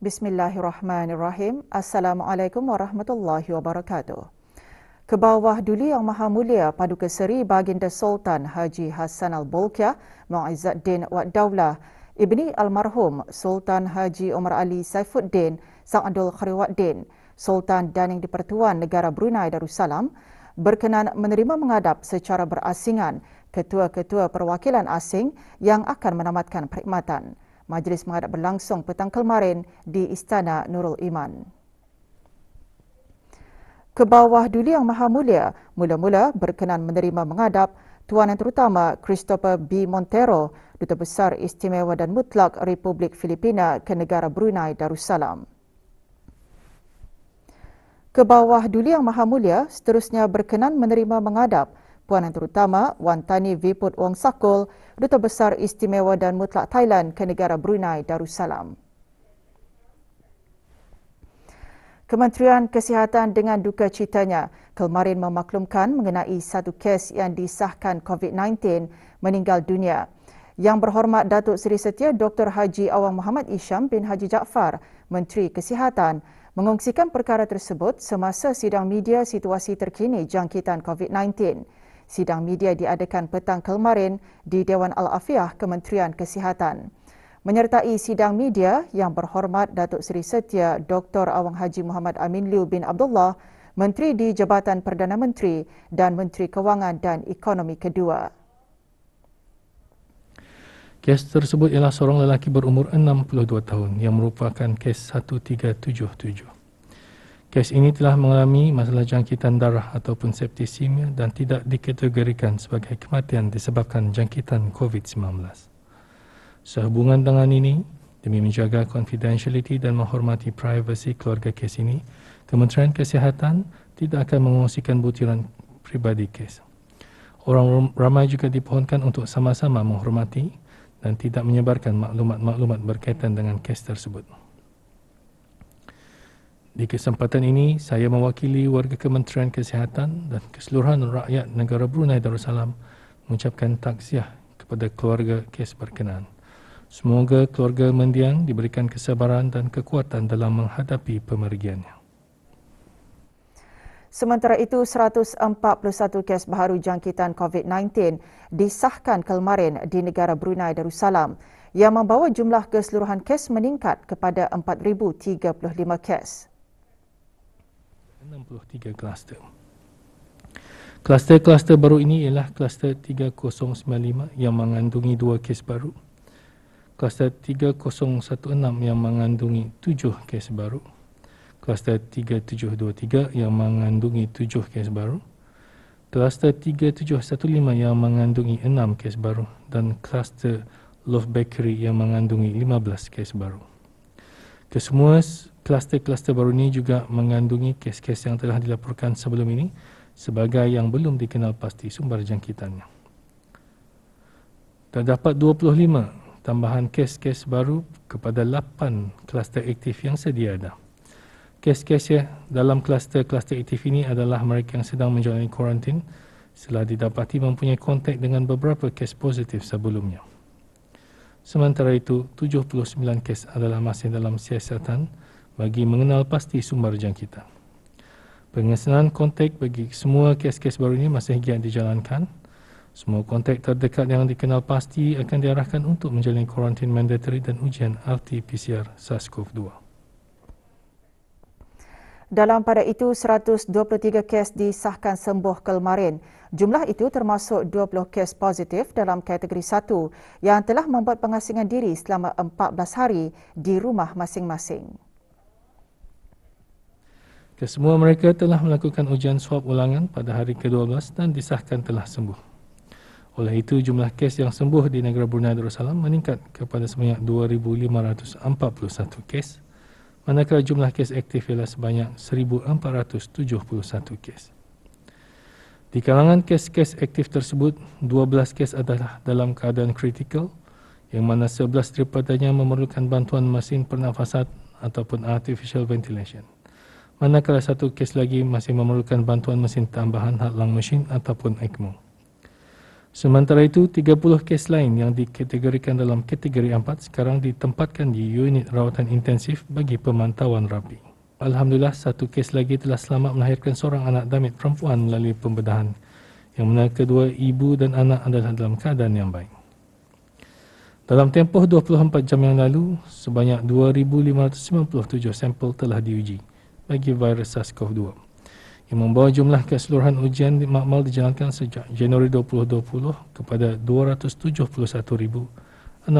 Bismillahirrahmanirrahim. Assalamualaikum warahmatullahi wabarakatuh. Ke bawah Duli Yang Maha Mulia Paduka Seri Baginda Sultan Haji Hassan Al-Bolkiah Mu'izzuddin Wad Daulah Ibni Almarhum Sultan Haji Umar Ali Saifuddin Sang Abdul Khariwaddin Sultan dan Yang di-Pertuan Negara Brunei Darussalam berkenan menerima menghadap secara berasingan ketua-ketua perwakilan asing yang akan menamatkan perkhidmatan. Majlis menghadap berlangsung petang kemarin di Istana Nurul Iman. Ke bawah Duli Yang Maha Mulia, mula-mula berkenan menerima menghadap Tuan Yang Terutama Christopher B. Montero, Duta Besar Istimewa dan Mutlak Republik Filipina ke negara Brunei Darussalam. Ke bawah Duli Yang Maha Mulia, seterusnya berkenan menerima menghadap Puan Terutama Wan Tani Viput Wong Sakul, Duta Besar Istimewa dan Mutlak Thailand ke negara Brunei Darussalam. Kementerian Kesihatan dengan duka citanya kemarin memaklumkan mengenai satu kes yang disahkan COVID-19 meninggal dunia. Yang berhormat Datuk Seri Setia Dr. Haji Awang Muhammad Isham bin Haji Jaafar, Menteri Kesihatan, mengongsikan perkara tersebut semasa sidang media situasi terkini jangkitan COVID-19. Sidang media diadakan petang kemarin di Dewan Al-Afiah Kementerian Kesihatan. Menyertai sidang media yang berhormat Datuk Seri Setia Dr. Awang Haji Muhammad Amin Liu bin Abdullah, Menteri di Jabatan Perdana Menteri dan Menteri Kewangan dan Ekonomi kedua. Kes tersebut ialah seorang lelaki berumur 62 tahun yang merupakan kes 1377. Kes ini telah mengalami masalah jangkitan darah ataupun septisemia dan tidak dikategorikan sebagai kematian disebabkan jangkitan COVID-19. Sehubungan dengan ini, demi menjaga confidentiality dan menghormati privasi keluarga kes ini, Kementerian Kesihatan tidak akan mengongsikan butiran pribadi kes. Orang ramai juga dipohonkan untuk sama-sama menghormati dan tidak menyebarkan maklumat-maklumat berkaitan dengan kes tersebut. Di kesempatan ini, saya mewakili warga Kementerian Kesihatan dan keseluruhan rakyat negara Brunei Darussalam mengucapkan takziah kepada keluarga kes berkenaan. Semoga keluarga mendiang diberikan kesabaran dan kekuatan dalam menghadapi pemergiannya. Sementara itu, 141 kes baharu jangkitan COVID-19 disahkan kemarin di negara Brunei Darussalam yang membawa jumlah keseluruhan kes meningkat kepada 4,035 kes. 63 kluster. Kluster-kluster baru ini ialah kluster 3095 yang mengandungi dua kes baru. Kluster 3016 yang mengandungi tujuh kes baru. Kluster 3723 yang mengandungi tujuh kes baru. Kluster 3715 yang mengandungi enam kes baru dan kluster Love Bakery yang mengandungi 15 kes baru. Kesemua kluster-kluster baru ini juga mengandungi kes-kes yang telah dilaporkan sebelum ini sebagai yang belum dikenal pasti sumber jangkitannya. Terdapat 25 tambahan kes-kes baru kepada 8 kluster aktif yang sedia ada. Kes-kes dalam kluster-kluster aktif ini adalah mereka yang sedang menjalani kuarantin setelah didapati mempunyai kontak dengan beberapa kes positif sebelumnya. Sementara itu, 79 kes adalah masih dalam siasatan bagi mengenal pasti sumber jangkitan. Pengesanan kontak bagi semua kes-kes baru ini masih giat dijalankan. Semua kontak terdekat yang dikenal pasti akan diarahkan untuk menjalani kuarantin mandatory dan ujian RT-PCR SARS-CoV-2. Dalam pada itu, 123 kes disahkan sembuh kemarin. Jumlah itu termasuk 20 kes positif dalam kategori 1 yang telah membuat pengasingan diri selama 14 hari di rumah masing-masing. Kesemua mereka telah melakukan ujian swab ulangan pada hari ke-12 dan disahkan telah sembuh. Oleh itu, jumlah kes yang sembuh di negara Brunei Darussalam meningkat kepada sebanyak 2,541 kes, manakala jumlah kes aktif ialah sebanyak 1,471 kes. Di kalangan kes-kes aktif tersebut, 12 kes adalah dalam keadaan kritikal, yang mana 11 daripadanya memerlukan bantuan mesin pernafasan ataupun artificial ventilation manakala satu kes lagi masih memerlukan bantuan mesin tambahan hadlang mesin ataupun ECMO. Sementara itu, 30 kes lain yang dikategorikan dalam kategori 4 sekarang ditempatkan di unit rawatan intensif bagi pemantauan rapi. Alhamdulillah, satu kes lagi telah selamat melahirkan seorang anak damit perempuan melalui pembedahan yang mana kedua ibu dan anak adalah dalam keadaan yang baik. Dalam tempoh 24 jam yang lalu, sebanyak 2,597 sampel telah diuji bagi virus SARS-CoV-2 yang membawa jumlah keseluruhan ujian makmal dijalankan sejak Januari 2020 kepada 271,638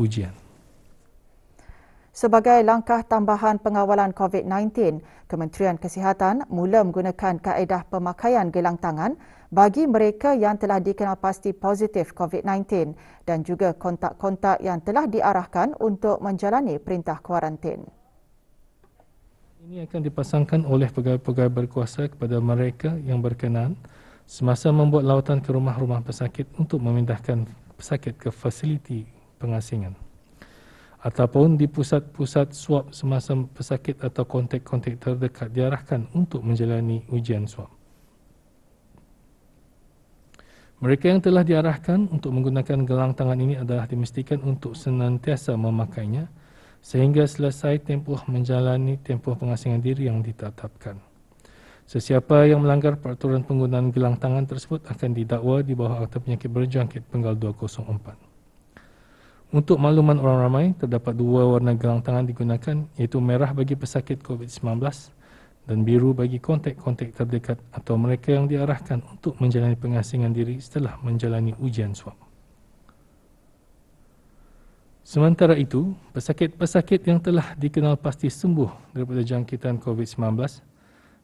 ujian. Sebagai langkah tambahan pengawalan COVID-19, Kementerian Kesihatan mula menggunakan kaedah pemakaian gelang tangan bagi mereka yang telah dikenal pasti positif COVID-19 dan juga kontak-kontak yang telah diarahkan untuk menjalani perintah kuarantin. Ini akan dipasangkan oleh pegawai-pegawai berkuasa kepada mereka yang berkenan semasa membuat lawatan ke rumah-rumah pesakit untuk memindahkan pesakit ke fasiliti pengasingan. Ataupun di pusat-pusat swab semasa pesakit atau kontak-kontak terdekat diarahkan untuk menjalani ujian swab. Mereka yang telah diarahkan untuk menggunakan gelang tangan ini adalah dimestikan untuk senantiasa memakainya sehingga selesai tempoh menjalani tempoh pengasingan diri yang ditetapkan. Sesiapa yang melanggar peraturan penggunaan gelang tangan tersebut akan didakwa di bawah Akta Penyakit Berjangkit Penggal 204. Untuk makluman orang ramai, terdapat dua warna gelang tangan digunakan iaitu merah bagi pesakit COVID-19 dan biru bagi kontak-kontak terdekat atau mereka yang diarahkan untuk menjalani pengasingan diri setelah menjalani ujian swab. Sementara itu, pesakit-pesakit yang telah dikenal pasti sembuh daripada jangkitan COVID-19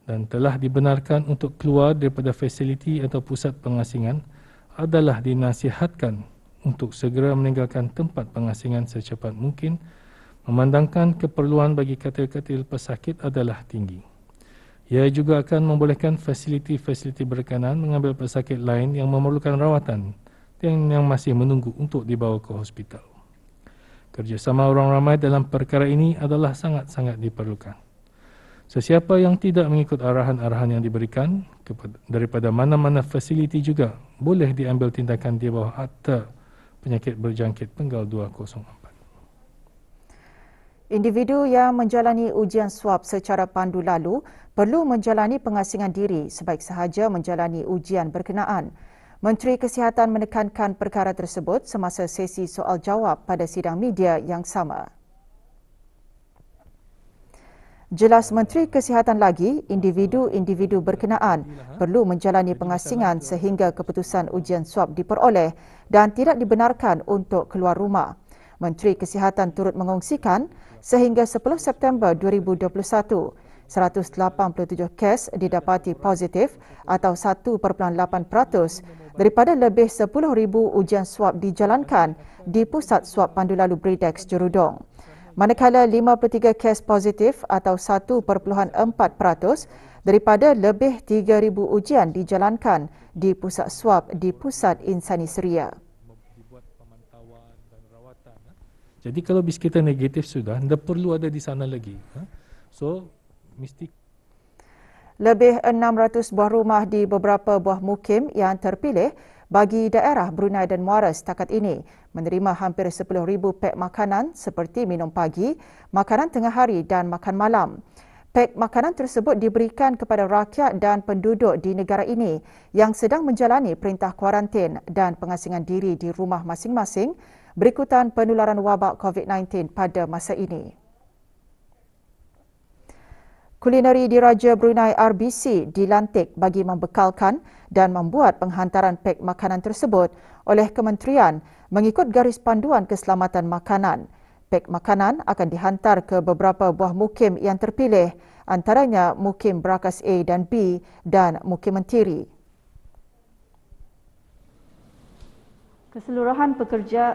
dan telah dibenarkan untuk keluar daripada fasiliti atau pusat pengasingan adalah dinasihatkan untuk segera meninggalkan tempat pengasingan secepat mungkin memandangkan keperluan bagi katil-katil pesakit adalah tinggi. Ia juga akan membolehkan fasiliti-fasiliti berkenan mengambil pesakit lain yang memerlukan rawatan dan yang masih menunggu untuk dibawa ke hospital. Kerjasama orang ramai dalam perkara ini adalah sangat-sangat diperlukan. Sesiapa yang tidak mengikut arahan-arahan yang diberikan daripada mana-mana fasiliti juga boleh diambil tindakan di bawah Akta Penyakit Berjangkit Penggal 204. Individu yang menjalani ujian swab secara pandu lalu perlu menjalani pengasingan diri sebaik sahaja menjalani ujian berkenaan. Menteri Kesihatan menekankan perkara tersebut semasa sesi soal jawab pada sidang media yang sama. Jelas Menteri Kesihatan lagi, individu-individu berkenaan perlu menjalani pengasingan sehingga keputusan ujian swab diperoleh dan tidak dibenarkan untuk keluar rumah. Menteri Kesihatan turut mengongsikan sehingga 10 September 2021, 187 kes didapati positif atau 1.8% daripada lebih 10,000 ujian swab dijalankan di Pusat Swab Pandu Lalu Bredex Jerudong. Manakala 53 kes positif atau 1.4% daripada lebih 3,000 ujian dijalankan di Pusat Swab di Pusat Insani Seria. Jadi kalau bis kita negatif sudah, tidak perlu ada di sana lagi. Ha? So, mesti lebih 600 buah rumah di beberapa buah mukim yang terpilih bagi daerah Brunei dan Muara setakat ini menerima hampir 10,000 pek makanan seperti minum pagi, makanan tengah hari dan makan malam. Pek makanan tersebut diberikan kepada rakyat dan penduduk di negara ini yang sedang menjalani perintah kuarantin dan pengasingan diri di rumah masing-masing berikutan penularan wabak COVID-19 pada masa ini. Kulineri Diraja Brunei RBC dilantik bagi membekalkan dan membuat penghantaran pek makanan tersebut oleh kementerian mengikut garis panduan keselamatan makanan. Pek makanan akan dihantar ke beberapa buah mukim yang terpilih antaranya mukim Brakas A dan B dan mukim Mentiri. Keseluruhan pekerja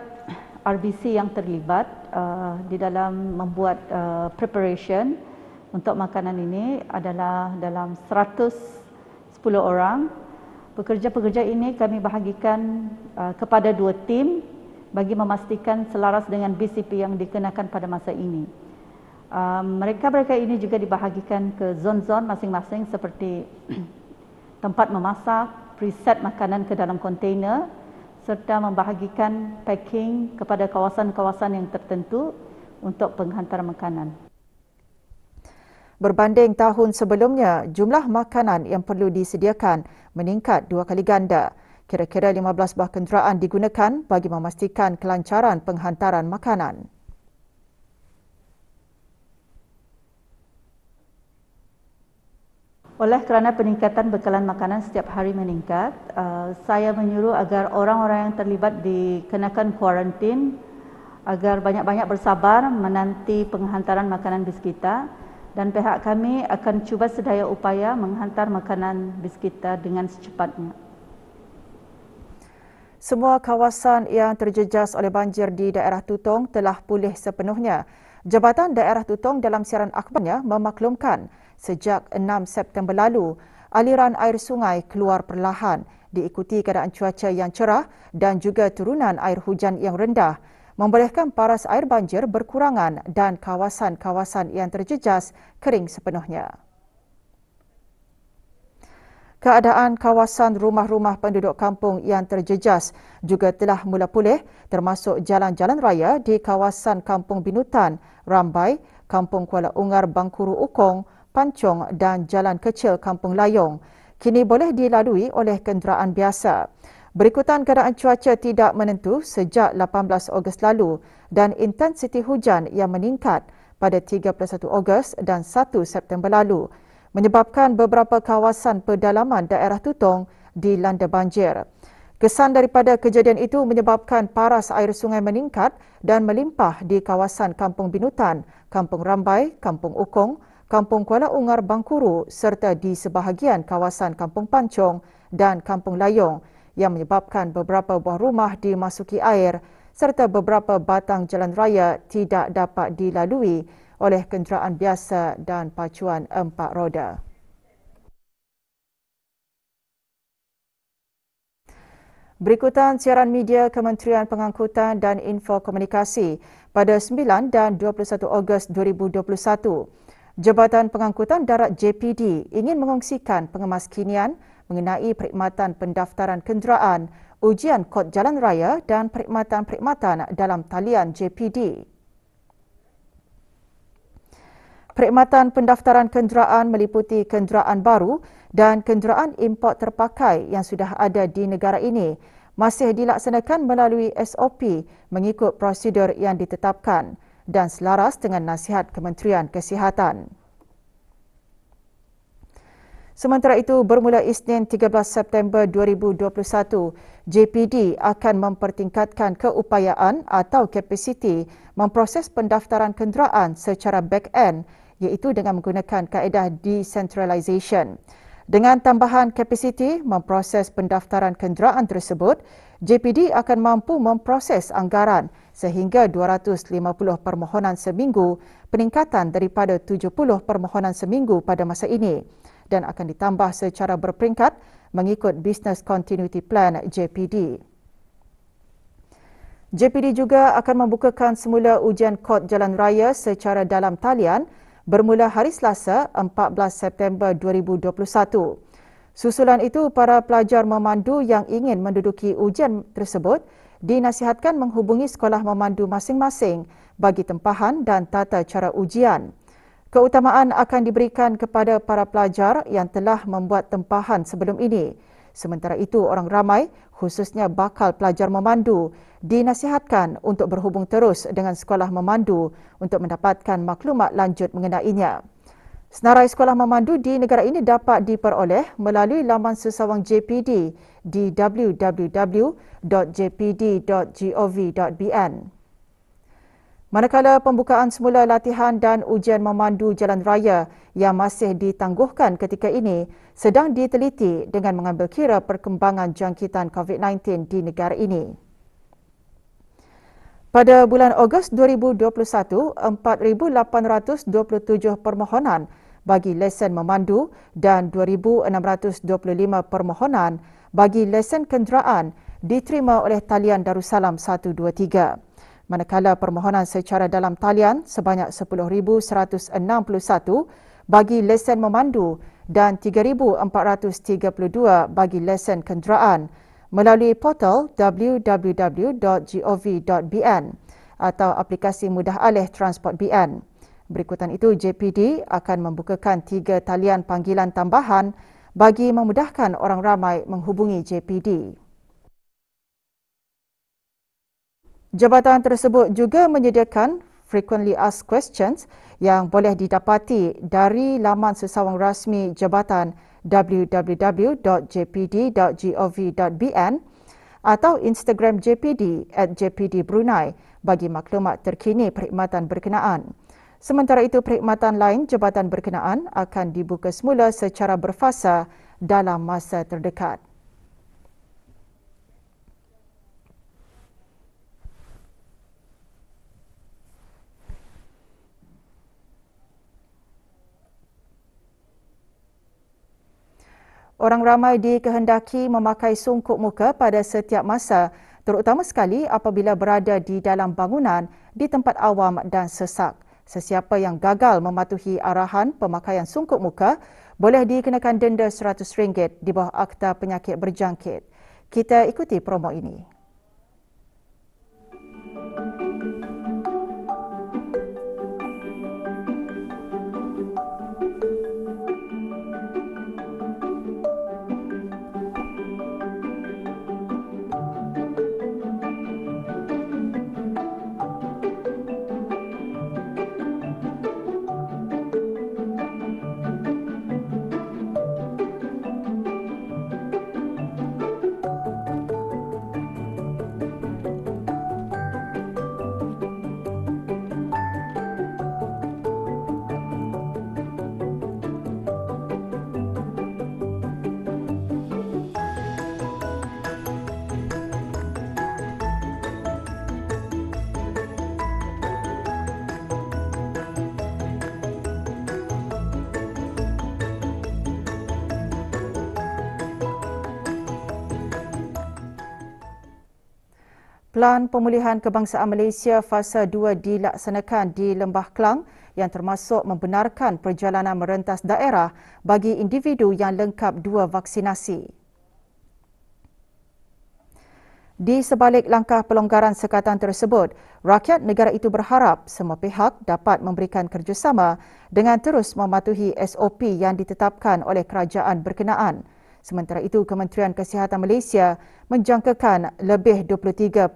RBC yang terlibat uh, di dalam membuat uh, preparation untuk makanan ini adalah dalam 110 orang. Pekerja-pekerja ini kami bahagikan uh, kepada dua tim bagi memastikan selaras dengan BCP yang dikenakan pada masa ini. Mereka-mereka ini juga dibahagikan ke zon-zon masing-masing seperti tempat memasak, preset makanan ke dalam kontainer serta membahagikan packing kepada kawasan-kawasan yang tertentu untuk penghantar makanan. Berbanding tahun sebelumnya, jumlah makanan yang perlu disediakan meningkat dua kali ganda. Kira-kira 15 bah kenderaan digunakan bagi memastikan kelancaran penghantaran makanan. Oleh kerana peningkatan bekalan makanan setiap hari meningkat, uh, saya menyuruh agar orang-orang yang terlibat dikenakan kuarantin agar banyak-banyak bersabar menanti penghantaran makanan bis kita dan pihak kami akan cuba sedaya upaya menghantar makanan bis kita dengan secepatnya. Semua kawasan yang terjejas oleh banjir di daerah Tutong telah pulih sepenuhnya. Jabatan Daerah Tutong dalam siaran akhbarnya memaklumkan sejak 6 September lalu aliran air sungai keluar perlahan diikuti keadaan cuaca yang cerah dan juga turunan air hujan yang rendah membolehkan paras air banjir berkurangan dan kawasan-kawasan yang terjejas kering sepenuhnya. Keadaan kawasan rumah-rumah penduduk kampung yang terjejas juga telah mula pulih termasuk jalan-jalan raya di kawasan Kampung Binutan, Rambai, Kampung Kuala Ungar, Bangkuru Ukong, Pancong dan Jalan Kecil Kampung Layong. Kini boleh dilalui oleh kenderaan biasa. Berikutan keadaan cuaca tidak menentu sejak 18 Ogos lalu dan intensiti hujan yang meningkat pada 31 Ogos dan 1 September lalu menyebabkan beberapa kawasan pedalaman daerah Tutong dilanda banjir. Kesan daripada kejadian itu menyebabkan paras air sungai meningkat dan melimpah di kawasan Kampung Binutan, Kampung Rambai, Kampung Ukong, Kampung Kuala Ungar Bangkuru serta di sebahagian kawasan Kampung Pancong dan Kampung Layong yang menyebabkan beberapa buah rumah dimasuki air serta beberapa batang jalan raya tidak dapat dilalui oleh kenderaan biasa dan pacuan empat roda. Berikutan siaran media Kementerian Pengangkutan dan Info Komunikasi pada 9 dan 21 Ogos 2021. Jabatan Pengangkutan Darat JPD ingin mengongsikan pengemaskinian mengenai perkhidmatan pendaftaran kenderaan, ujian kod jalan raya dan perkhidmatan-perkhidmatan dalam talian JPD. Perkhidmatan pendaftaran kenderaan meliputi kenderaan baru dan kenderaan import terpakai yang sudah ada di negara ini masih dilaksanakan melalui SOP mengikut prosedur yang ditetapkan dan selaras dengan nasihat Kementerian Kesihatan. Sementara itu, bermula Isnin 13 September 2021, JPD akan mempertingkatkan keupayaan atau kapasiti memproses pendaftaran kenderaan secara back-end iaitu dengan menggunakan kaedah decentralization. Dengan tambahan kapasiti memproses pendaftaran kenderaan tersebut, JPD akan mampu memproses anggaran sehingga 250 permohonan seminggu peningkatan daripada 70 permohonan seminggu pada masa ini dan akan ditambah secara berperingkat mengikut Business Continuity Plan JPD. JPD juga akan membukakan semula ujian kod jalan raya secara dalam talian bermula hari Selasa 14 September 2021. Susulan itu, para pelajar memandu yang ingin menduduki ujian tersebut dinasihatkan menghubungi sekolah memandu masing-masing bagi tempahan dan tata cara ujian. Keutamaan akan diberikan kepada para pelajar yang telah membuat tempahan sebelum ini. Sementara itu, orang ramai, khususnya bakal pelajar memandu, dinasihatkan untuk berhubung terus dengan sekolah memandu untuk mendapatkan maklumat lanjut mengenainya. Senarai sekolah memandu di negara ini dapat diperoleh melalui laman sesawang JPD di www.jpd.gov.bn. Manakala pembukaan semula latihan dan ujian memandu jalan raya yang masih ditangguhkan ketika ini sedang diteliti dengan mengambil kira perkembangan jangkitan COVID-19 di negara ini. Pada bulan Ogos 2021, 4,827 permohonan bagi lesen memandu dan 2,625 permohonan bagi lesen kenderaan diterima oleh talian Darussalam 123 manakala permohonan secara dalam talian sebanyak 10,161 bagi lesen memandu dan 3,432 bagi lesen kenderaan melalui portal www.gov.bn atau aplikasi mudah alih transport BN. Berikutan itu, JPD akan membukakan tiga talian panggilan tambahan bagi memudahkan orang ramai menghubungi JPD. Jabatan tersebut juga menyediakan frequently asked questions yang boleh didapati dari laman sesawang rasmi jabatan www.jpd.gov.bn atau Instagram JPD at JPD Brunei bagi maklumat terkini perkhidmatan berkenaan. Sementara itu, perkhidmatan lain jabatan berkenaan akan dibuka semula secara berfasa dalam masa terdekat. Orang ramai dikehendaki memakai sungkup muka pada setiap masa, terutama sekali apabila berada di dalam bangunan di tempat awam dan sesak. Sesiapa yang gagal mematuhi arahan pemakaian sungkup muka boleh dikenakan denda RM100 di bawah Akta Penyakit Berjangkit. Kita ikuti promo ini. Pelan pemulihan kebangsaan Malaysia fasa 2 dilaksanakan di Lembah Kelang yang termasuk membenarkan perjalanan merentas daerah bagi individu yang lengkap dua vaksinasi. Di sebalik langkah pelonggaran sekatan tersebut, rakyat negara itu berharap semua pihak dapat memberikan kerjasama dengan terus mematuhi SOP yang ditetapkan oleh kerajaan berkenaan. Sementara itu, Kementerian Kesihatan Malaysia menjangkakan lebih 23.4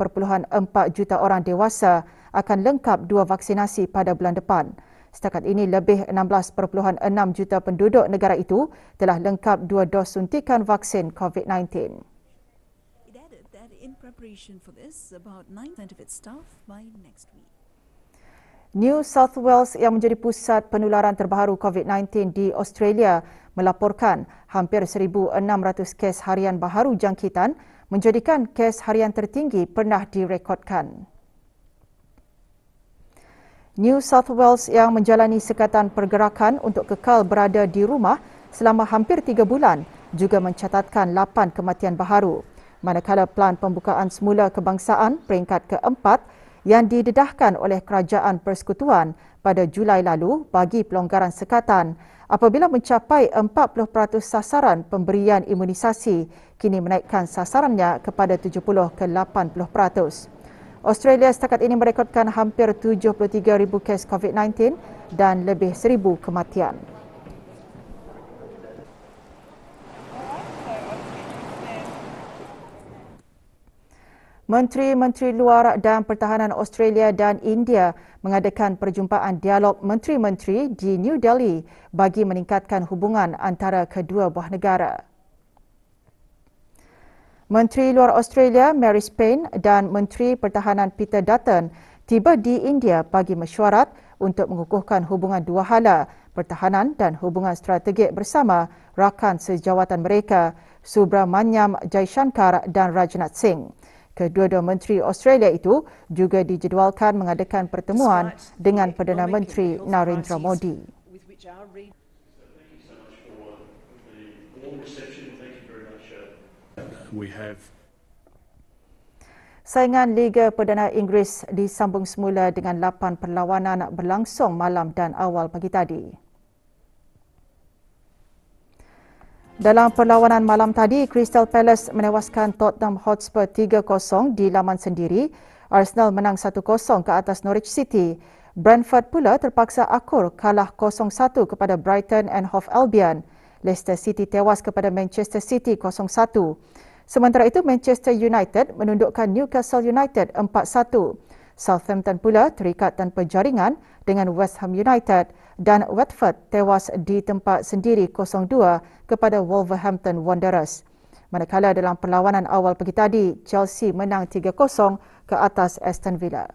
juta orang dewasa akan lengkap dua vaksinasi pada bulan depan. Setakat ini, lebih 16.6 juta penduduk negara itu telah lengkap dua dos suntikan vaksin COVID-19. New South Wales yang menjadi pusat penularan terbaru COVID-19 di Australia melaporkan hampir 1,600 kes harian baharu jangkitan menjadikan kes harian tertinggi pernah direkodkan. New South Wales yang menjalani sekatan pergerakan untuk kekal berada di rumah selama hampir tiga bulan juga mencatatkan 8 kematian baharu. Manakala pelan pembukaan semula kebangsaan peringkat keempat yang didedahkan oleh Kerajaan Persekutuan pada Julai lalu bagi pelonggaran sekatan apabila mencapai 40% sasaran pemberian imunisasi kini menaikkan sasarannya kepada 70 ke 80%. Australia setakat ini merekodkan hampir 73,000 kes COVID-19 dan lebih 1,000 kematian. Menteri-Menteri Luar dan Pertahanan Australia dan India mengadakan perjumpaan dialog menteri-menteri di New Delhi bagi meningkatkan hubungan antara kedua buah negara. Menteri Luar Australia Mary Spain dan Menteri Pertahanan Peter Dutton tiba di India bagi mesyuarat untuk mengukuhkan hubungan dua hala, pertahanan dan hubungan strategik bersama rakan sejawatan mereka Subramanyam Jaishankar dan Rajnath Singh. Kedua-dua menteri Australia itu juga dijadualkan mengadakan pertemuan dengan Perdana Menteri Narendra Modi. Saingan Liga Perdana Inggeris disambung semula dengan 8 perlawanan berlangsung malam dan awal pagi tadi. Dalam perlawanan malam tadi, Crystal Palace menewaskan Tottenham Hotspur 3-0 di laman sendiri. Arsenal menang 1-0 ke atas Norwich City. Brentford pula terpaksa akur kalah 0-1 kepada Brighton and Hove Albion. Leicester City tewas kepada Manchester City 0-1. Sementara itu, Manchester United menundukkan Newcastle United 4-1. Southampton pula terikat tanpa jaringan dengan West Ham United dan Watford tewas di tempat sendiri 0-2 kepada Wolverhampton Wanderers. Manakala dalam perlawanan awal pagi tadi, Chelsea menang 3-0 ke atas Aston Villa.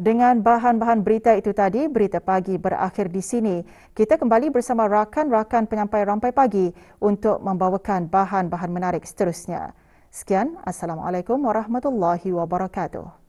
Dengan bahan-bahan berita itu tadi, berita pagi berakhir di sini. Kita kembali bersama rakan-rakan penyampai rampai pagi untuk membawakan bahan-bahan menarik seterusnya. Sekian, Assalamualaikum warahmatullahi wabarakatuh.